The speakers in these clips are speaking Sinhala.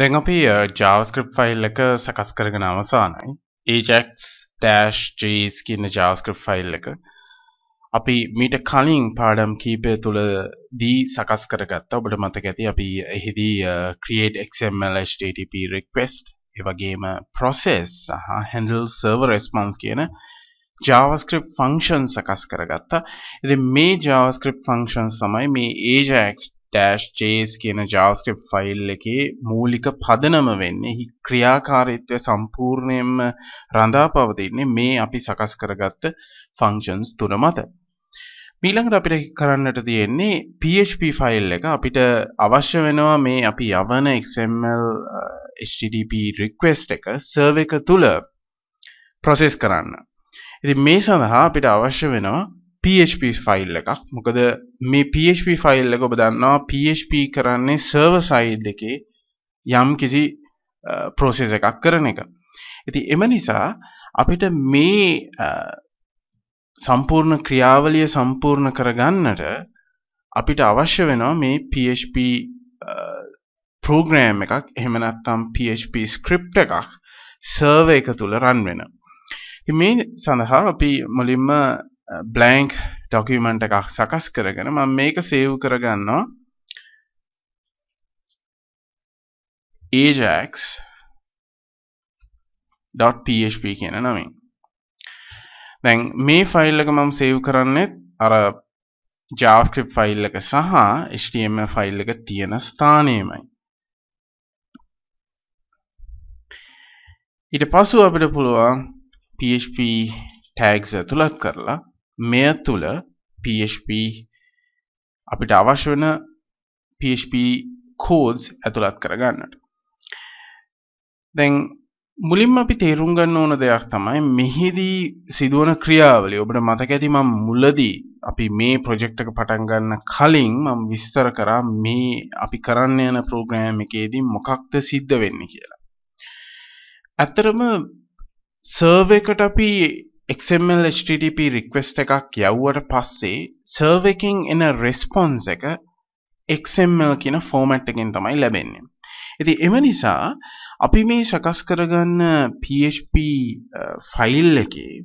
දැන් අපි ජාවස්ක්‍රප් ෆයිල් එක සකස් කරගෙන අවසානයි Ajax-Js කියන ජාවස්ක්‍රප් ෆයිල් එක. අපි මීට කලින් පාඩම් කීපය තුළ දී සකස් කරගත්ත. ඔබට මතක ඇති අපි එහිදී create XML HTTP request එවගේම process සහ handle server response කියන JavaScript function සකස් කරගත්තා. ඉතින් මේ JavaScript functions තමයි මේ Ajax -js කියන JavaScript ෆයිල් එකේ මූලික පදනම වෙන්නේ. එහි ක්‍රියාකාරීත්වය සම්පූර්ණයෙන්ම රඳා පවතින්නේ මේ අපි සකස් කරගත්ත functions තුන මත. ඊළඟට අපිට කරන්නට තියෙන්නේ PHP ෆයිල් එක අපිට අවශ්‍ය වෙනවා මේ අපි යවන XML HTTP request එක server එක තුල process කරන්න. ඉතින් මේ සඳහා අපිට අවශ්‍ය වෙනවා PHP ෆයිල් එකක්. මොකද මේ PHP ෆයිල් එක ඔබ දන්නවා PHP කරන්නේ සර්වර් සයිඩ් එකේ යම් කිසි ප්‍රොසෙස් එකක් කරන එක. ඉතින් එම නිසා අපිට මේ සම්පූර්ණ ක්‍රියාවලිය සම්පූර්ණ කරගන්නට අපිට අවශ්‍ය වෙනවා මේ PHP ප්‍රෝග්‍රෑම් එකක් එහෙම නැත්නම් PHP ස්ක්‍රිප්ට් එකක් සර්වර් එක තුල රන් වෙනවා. මේ සඳහා අපි මුලින්ම බ්ලෑන්ක් ඩොකියුමන්ට් එකක් සකස් කරගෙන මම මේක සේව් කරගන්නවා. ajax.php කියන නමින්. දැන් මේ ෆයිල් එක මම සේව් කරන්නේ අර JavaScript ෆයිල් එක සහ HTML ෆයිල් එක තියෙන ස්ථානයමයි. ඊට පසු අපිට පුළුවන් PHP tags ඇතුළත් කරලා මෙය තුළ PHP අපිට අවශ්‍ය වෙන PHP කෝඩ්ස් ඇතුළත් කරගන්නට. දැන් මුලින්ම අපි තේරුම් ගන්න ඕන දෙයක් තමයි මෙහිදී සිදුවන ක්‍රියාවලිය. ඔබට මතක ඇති මම මුලදී අපි මේ ප්‍රොජෙක්ට් එක පටන් ගන්න කලින් මම විස්තර කරා මේ අපි කරන්න යන ප්‍රෝග්‍රෑම් එකේදී මොකක්ද සිද්ධ වෙන්නේ කියලා. ඇත්තරම සර්වර් එකට අපි XML HTTP request එකක් යව්වට පස්සේ සර්වර් එකෙන් එන response එක XML කියන format එකෙන් තමයි ලැබෙන්නේ. ඉතින් එම නිසා අපි මේ සකස් කරගන්න PHP ෆයිල් එකේ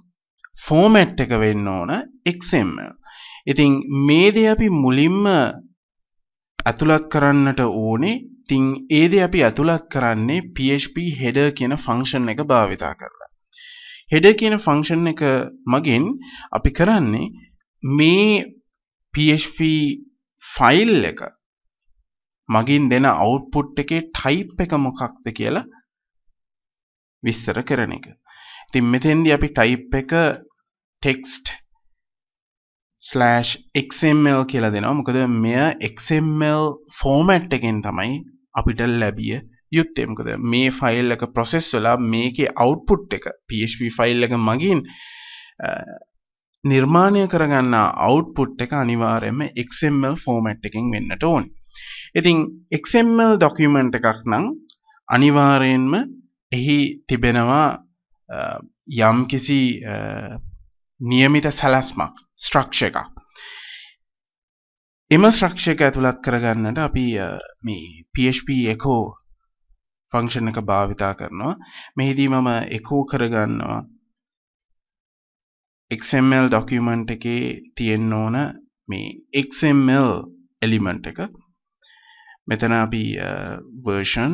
format එක වෙන්න ඕන XML. ඉතින් මේ දේ අපි මුලින්ම ඇතුළත් කරන්නට ඕනේ. ඉතින් ඒ දේ අපි ඇතුළත් කරන්නේ PHP header කියන function එක භාවිතා කරලා. හෙඩ කියන ෆංක්ෂන් එක මගින් අපි කරන්නේ මේ PHP ෆයිල් එක මගින් දෙන අවුට්පුට් එකේ ටයිප් එක මොකක්ද කියලා විස්තර කරන එක. ඉතින් මෙතෙන්දී අපි ටයිප් එක text XML කියලා දෙනවා. මොකද මෙය XML ෆෝමැට් එකෙන් තමයි අපිට ලැබිය යුත්තේ මොකද මේ ෆයිල් එක ප්‍රොසෙස් වෙලා මේකේ අවුට්පුට් එක PHP ෆයිල් එක මගින් නිර්මාණය කරගන්න අවුට්පුට් එක අනිවාර්යයෙන්ම XML ෆෝමැට් එකකින් වෙන්නට ඕනේ. ඉතින් XML ඩොකියුමන්ට් එකක් නම් අනිවාර්යයෙන්ම එහි තිබෙනවා යම්කිසි නියමිත සැලැස්මක් ස්ට්‍රක්චර් එකක්. එම ස්ට්‍රක්චර් එක ඇතුළත් කරගන්නට අපි මේ PHP echo ෆංක්ෂන් එක භාවිතා කරනවා. මෙහිදී මම එකෝ කරගන්නවා XML ඩොකියුමන්ට් එකේ තියෙන්න ඕන මේ XML එලිමන්ට් එක. මෙතන අපි වර්ෂන්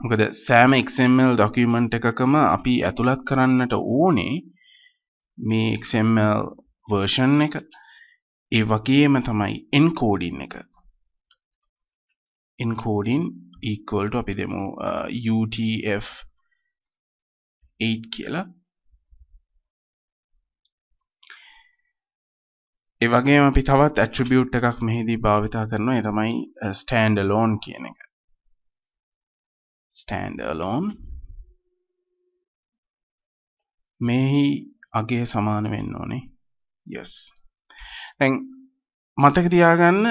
මොකද සෑම XML ඩොකියුමන්ට් එකකම අපි ඇතුළත් කරන්නට ඕනේ මේ XML වර්ෂන් එක. ඒ වගේම තමයි එන්කෝඩින් එක. එන්කෝඩින් equal to අපි දෙමු uh, UTF 8 කියලා. ඒ වගේම අපි තවත් ඇට්‍රිබියුට් එකක් මෙහිදී භාවිතා කරනවා. ඒ තමයි uh, stand alone කියන එක. stand alone මෙහි අගේ සමාන වෙන්න ඕනේ. Yes. දැන් මතක තියාගන්න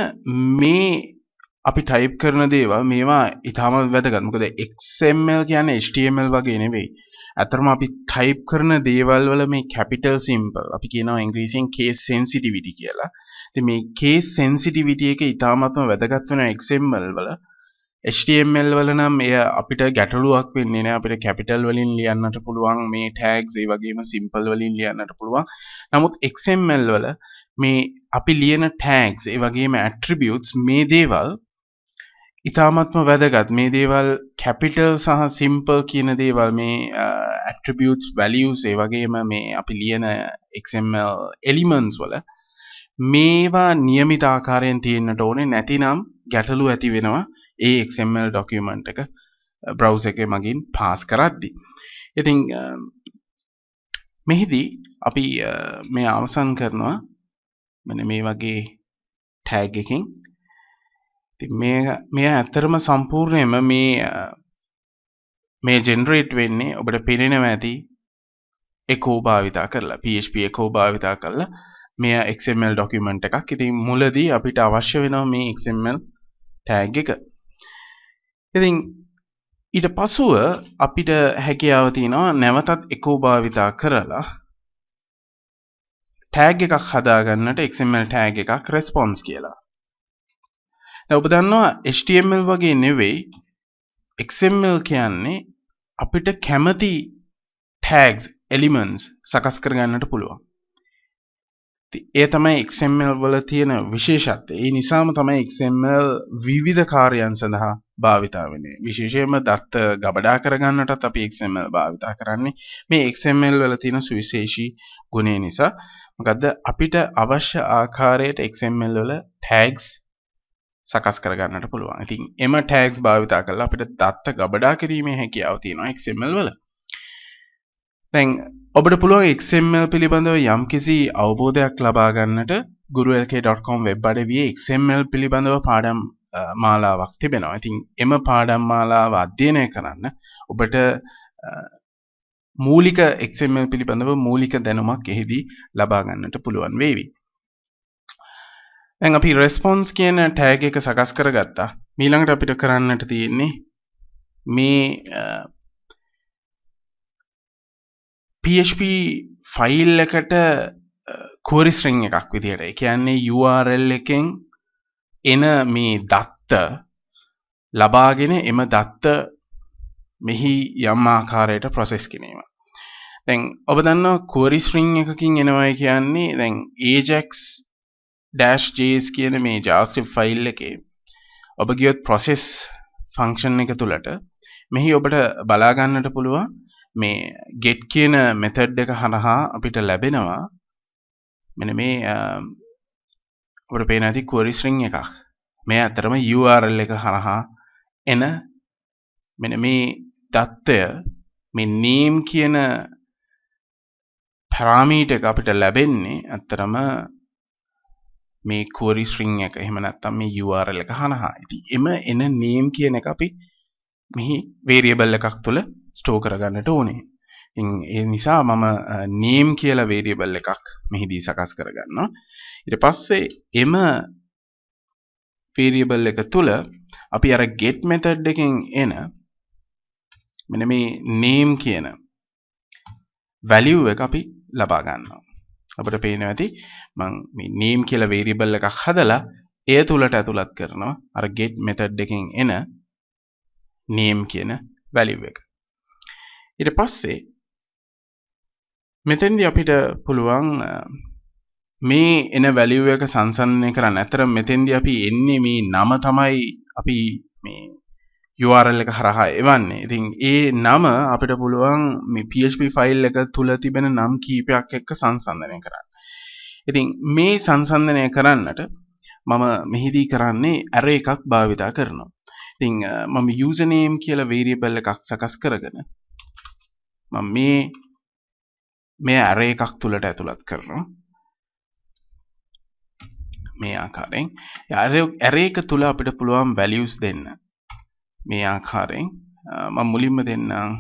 මේ අපි ටයිප් කරන දේවල් මේවා ඉතාම වැදගත් මොකද XML කියන්නේ HTML වගේ නෙවෙයි. ඇත්තටම අපි ටයිප් කරන දේවල් වල මේ capital symbol අපි කියනවා ඉංග්‍රීසියෙන් case sensitivity කියලා. ඉතින් මේ case sensitivity එක ඉතාමත්ම වැදගත් වෙන XML වල HTML වල නම් එය අපිට ගැටලුවක් වෙන්නේ නැහැ අපිට කැපිටල් වලින් ලියන්නට පුළුවන් මේ ටැග්ස් ඒ වගේම සිම්පල් වලින් ලියන්නට පුළුවන් නමුත් XML වල මේ අපි ලියන ටැග්ස් ඒ වගේම ඇට්‍රිබියුට්ස් මේ දේවල් ඉතාමත්ම වැදගත්. මේ දේවල් කැපිටල් සහ සිම්පල් කියන දේවල් මේ ඇට්‍රිබියුට්ස් වැලියස් ඒ වගේම මේ අපි ලියන XML එලිමන්ස් වල මේවා නියමිත ආකාරයෙන් තියෙන්න්නට ඕනේ. නැතිනම් ගැටලු ඇති වෙනවා ඒ XML ඩොකියමන්ට් එක බ්‍රවස් එක මගින් පාස් කරද්දි. ඉතිං මෙහිදී අපි මේ අවසන් කරනවා. මෙන මේ වගේ ටෑග් එකින් මේ ඇත්තරම සම්පූර්ණයම මේ මේ ජෙනරේට් වෙන්නේ ඔබට පෙනෙනව ඇති එකෝ භාවිතා කරලා PHP එකෝ භාවිතා කරලා මෙය XML ඩොකියමන්ට් එකක්. ඉතින් මුලදී අපිට අවශ්‍ය වෙනවා මේ XML ටෑග් එක. ඉතින් ඊට පසුව අපිට හැකියාව තියෙනවා නැවතත් එකෝ භාවිතා කරලා ටෑග් එකක් හදාගන්නට XML ටෑග් එකක් රෙස්පොන්ස් කියලා. ඔබ දන්නවා HTML වගේ නෙවෙයි XML කියන්නේ අපිට කැමති ටෑග්ස් එලිමන්ස් සකස් කරගන්නට පුළුවන් ඒ තමයි XML වල තියෙන විශේෂත්වය. ඒ නිසාම තමයි XML විවිධ කාර්යයන් සඳහා භාවිතා වෙන්නේ. විශේෂයෙන්ම දත්ත ගබඩා කරගන්නටත් අපි XML භාවිතා කරන්නේ. මේ XML වල තියෙන සුවිශේෂී ගුණය නිසා. මොකද්ද අපිට අවශ්‍ය ආකාරයට XML වල tags සකස් කරගන්නට පුළුවන්. ඉතින් එම tags භාවිතා කරලා අපිට දත්ත ගබඩා කිරීමේ හැකියාව තියෙනවා XML වල. දැන් ඔබට පුළුවන් XML පිළිබඳව යම්කිසි අවබෝධයක් ලබා ගන්නට gurulk.com වෙබ් අඩවියේ XML පිළිබඳව පාඩම් මාලාවක් තිබෙනවා. ඉතින් එම පාඩම් මාලාව අධ්‍යයනය කරන්න ඔබට මූලික XML පිළිබඳව මූලික දැනුමක් එහිදී ලබා ගන්නට පුළුවන් වේවි. දැන් අපි response කියන tag එක සකස් කරගත්තා. ඊළඟට අපිට කරන්නට තියෙන්නේ මේ PHP ෆයිල් එකට කෝරි ස්ට්‍රිං එකක් විදිහට ඒ කියන්නේ URL එකෙන් එන මේ දත්ත ලබාගෙන එම දත්ත මෙහි යම් ආකාරයට ප්‍රොසෙස් කිරීම. දැන් ඔබ දන්නවා query string එකකින් එනවයි කියන්නේ දැන් dash.js කියන මේ JavaScript ෆයිල් එකේ ඔබ ගියොත් process function එක තුලට මෙහි ඔබට බලා ගන්නට පුළුවන් මේ get කියන method එක හරහා අපිට ලැබෙනවා මෙන්න මේ ඔබට පේන ඇති query string එකක්. මේ අතරම URL එක හරහා එන මෙන්න මේ தত্ত্বය මේ name කියන පැරාමීටර් එක අපිට ලැබෙන්නේ අතරම මේ query string එක එහෙම නැත්නම් මේ URL එක හරහා. ඉතින් එම එන name කියන එක අපි මෙහි variable එකක් තුල ස්ටෝ කරගන්නට ඕනේ. ඒ නිසා මම නේම් කියලා වේරියබල් එකක් මෙහිදී සකස් කරගන්නවා. ඊට පස්සේ එම වේරියබල් එක තුල අපි අර get method එකෙන් එන මෙන්න මේ name කියන value එක අපි ලබා ගන්නවා. අපිට පේනවා ඇති මම මේ name කියලා වේරියබල් එකක් හදලා එය තුලට ඇතුළත් කරනවා අර get method එකෙන් එන name කියන value එක. ඊට පස්සේ මෙතෙන්දි අපිට පුළුවන් මේ එන වැලියුව එක සංසන්ධනය කරන්න. ඇතර මෙතෙන්දි අපි එන්නේ මේ නම තමයි අපි මේ URL එක හරහා එවන්නේ. ඉතින් ඒ නම අපිට පුළුවන් මේ PHP ෆයිල් එක තුල තිබෙන නම් කීපයක් එක්ක සංසන්දනය කරන්න. ඉතින් මේ සංසන්දනය කරන්නට මම මෙහිදී කරන්නේ array එකක් භාවිතා කරනවා. ඉතින් මම username කියලා variable එකක් සකස් කරගෙන මම මේ මේ ඇරේ එකක් තුළට ඇතුළත් කරනවා මේ ආකාරයෙන් ඇරේ එක තුළ අපිට පුළුවන් වැලියස් දෙන්න මේ ආකාරයෙන් මම මුලින්ම දෙන්නම්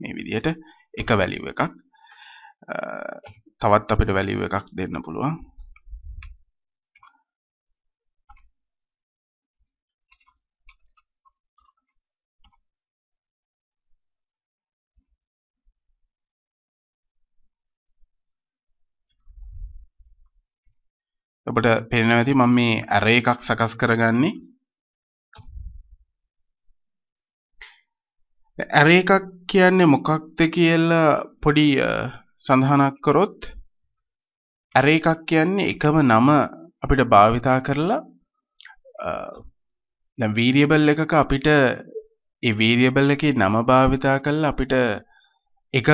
මේ විදිහට එක වැලියු එකක්. තවත් අපිට වැලියු එකක් දෙන්න පුළුවන්. ඔබට පෙනෙනවා ඇති මම මේ ඇරේ එකක් සකස් කරගන්නේ. ඇරේ එකක් කියන්නේ මොකක්ද කියලා පොඩි සඳහනක් කරොත් ඇරේ එකක් කියන්නේ එකම නම අපිට භාවිතා කරලා දැන් වීරියබල් එකක අපිට ඒ වීරියබල් එකේ නම භාවිතා කරලා අපිට එක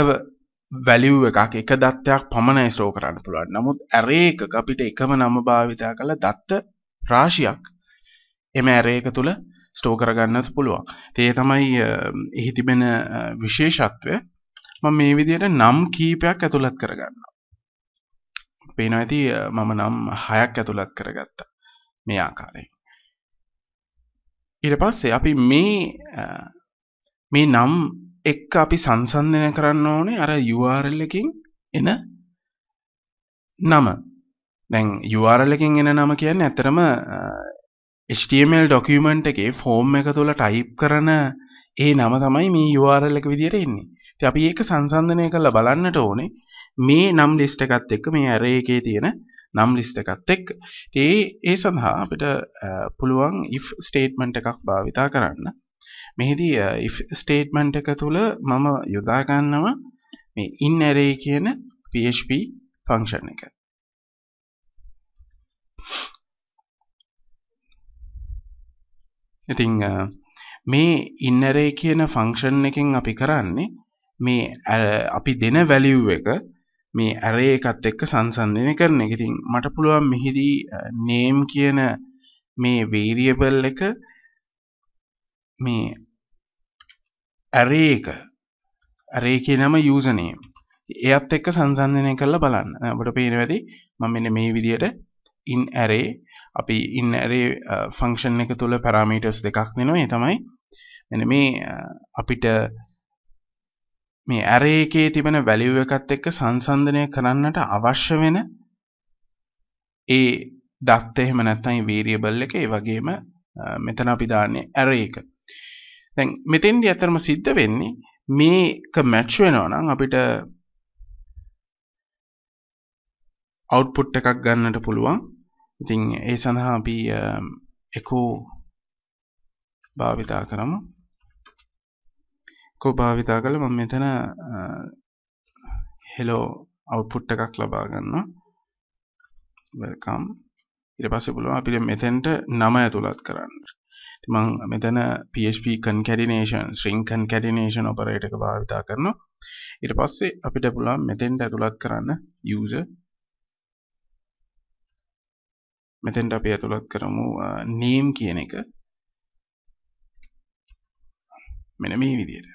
වැලිව් එකක් එක දත්තයක් පමණයි ස්ටෝ කරන්න පුළුවන්. නමුත් ඇරේ එකක අපිට එකම නම භාවිතා කරලා දත්ත රාශියක් එම ඇරේ එක තුල ස්ටෝ කරගන්නත් පුළුවන්. ඒ තමයි එහි තිබෙන විශේෂත්වය. මම මේ විදිහට නම් කීපයක් ඇතුළත් කරගන්නවා. පේනවා ඇති මම නම් හයක් ඇතුළත් කරගත්තා. මේ ආකාරයෙන්. ඊට පස්සේ අපි මේ මේ නම් එක්ක අපි සංසන්ධනය කරන්න ඕනේ අර URL එකකින් එන නම. දැන් URL එකකින් එන නම කියන්නේ ඇත්තටම HTML ඩොකියුමන්ට් එකේ ෆෝම් එක තුල ටයිප් කරන ඒ නම තමයි මේ URL එක විදිහට එන්නේ. ඉතින් අපි ඒක සංසන්දනය කරලා බලන්නට ඕනේ මේ නම් ලිස්ට් එකත් එක්ක මේ array එකේ තියෙන නම් ලිස්ට් එකත් එක්ක. ඒ ඒ සඳහා අපිට පුළුවන් if statement එකක් භාවිතා කරන්න. මෙහිදී if statement එක තුල මම යොදා ගන්නවා මේ in array කියන PHP function එක. ඉතින් මේ ඉන්නරේ කියන ෆංක්ෂන් එකෙන් අපි කරන්නේ මේ අපි දෙන වැලිව් එක මේ ඇරේ එකත් එක්ක සංසන්ධනය කරන එක. ඉතින් මට පුළුවන් මෙහිදී name කියන මේ variable එක මේ array එක array කියන නම username එයත් එක්ක සංසන්ධනය කරලා බලන්න. අපිට පේනවා ඇති මම මෙන්න මේ විදිහට in array අපි in array ෆන්ක්ෂන් එක තුළ පැරාමීටර්ස් දෙකක් දෙනවා ඒ තමයි මෙන්න මේ අපිට මේ ඇරේ එකේ තිබෙන වැලියු එකත් එක්ක සංසන්දනය කරන්නට අවශ්‍ය වෙන ඒ දත්ත එහෙම නැත්නම් වේරියබල් එක ඒ වගේම මෙතන අපි දාන්නේ ඇරේ එක. දැන් මෙතෙන්දී අතරම සිද්ධ වෙන්නේ මේක මැච් වෙනවා නම් අපිට අවුට්පුට් එකක් ගන්නට පුළුවන්. ඉතින් ඒ සඳහා අපි එකෝ භාවිතා කරමු. එකෝ භාවිතා කළ මම මෙතන හෙලෝ අවුට්පුට් එකක් ලබා ගන්නවා. වෙල්කම් ඊට පස්සේ පුළුවන් අපිට මෙතෙන්ට නම ඇතුළත් කරන්න. මං මෙතන PHP concatenation string concatenation operator එක භාවිතා කරනවා. ඊට පස්සේ අපිට පුළුවන් මෙතෙන්ට ඇතුළත් කරන්න user මෙතෙන්ට අපි ඇතුළත් කරමු name කියන එක. මෙන්න මේ විදිහට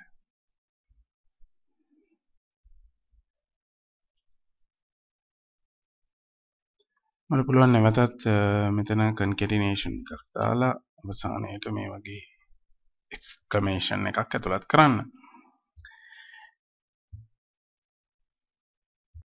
මට පුළුවන් නැවතත් මෙතන කන්කටිනේෂන් එකක් දාලා අවසානයට මේ වගේ එක්ස්කමේෂන් එකක් ඇතුළත් කරන්න.